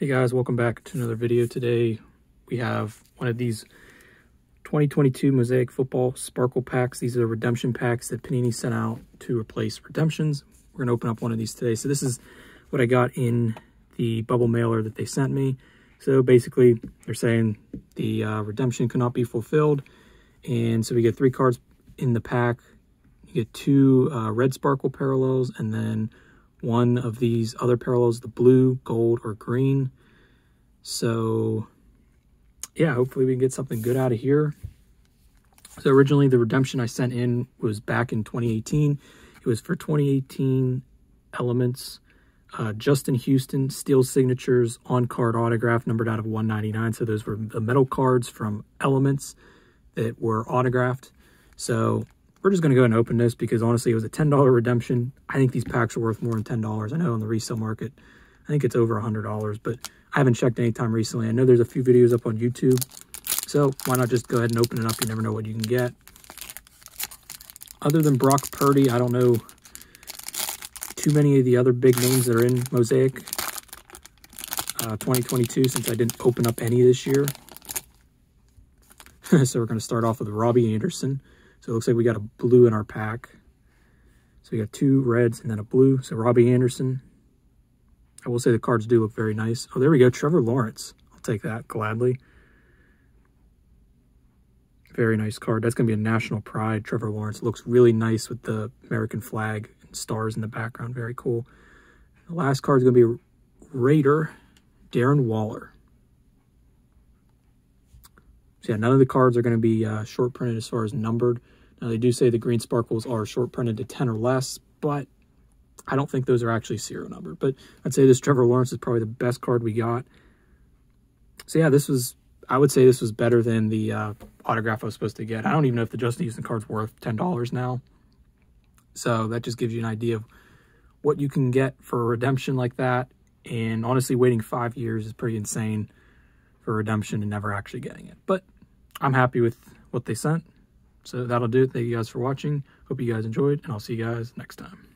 Hey guys, welcome back to another video. Today we have one of these 2022 Mosaic Football Sparkle Packs. These are the redemption packs that Panini sent out to replace redemptions. We're going to open up one of these today. So this is what I got in the bubble mailer that they sent me. So basically they're saying the uh, redemption cannot be fulfilled. And so we get three cards in the pack. You get two uh, red sparkle parallels and then one of these other parallels, the blue, gold, or green. So, yeah, hopefully we can get something good out of here. So originally the redemption I sent in was back in 2018. It was for 2018 Elements, uh, Justin Houston, Steel Signatures, on-card autograph, numbered out of 199. So those were the metal cards from Elements that were autographed. So we're just going to go and open this because honestly, it was a $10 redemption. I think these packs are worth more than $10. I know on the resale market, I think it's over $100, but I haven't checked any time recently. I know there's a few videos up on YouTube, so why not just go ahead and open it up? You never know what you can get. Other than Brock Purdy, I don't know too many of the other big names that are in Mosaic uh, 2022 since I didn't open up any this year. so we're going to start off with Robbie Anderson. So it looks like we got a blue in our pack. So we got two reds and then a blue. So Robbie Anderson. I will say the cards do look very nice. Oh, there we go. Trevor Lawrence. I'll take that gladly. Very nice card. That's going to be a national pride. Trevor Lawrence looks really nice with the American flag and stars in the background. Very cool. The last card is going to be Raider Darren Waller. Yeah, none of the cards are going to be uh, short printed as far as numbered. Now they do say the green sparkles are short printed to 10 or less, but I don't think those are actually serial numbered. But I'd say this Trevor Lawrence is probably the best card we got. So yeah, this was, I would say this was better than the uh, autograph I was supposed to get. I don't even know if the Justin Houston card's worth $10 now. So that just gives you an idea of what you can get for a redemption like that. And honestly, waiting five years is pretty insane for redemption and never actually getting it. But I'm happy with what they sent. So that'll do it. Thank you guys for watching. Hope you guys enjoyed, and I'll see you guys next time.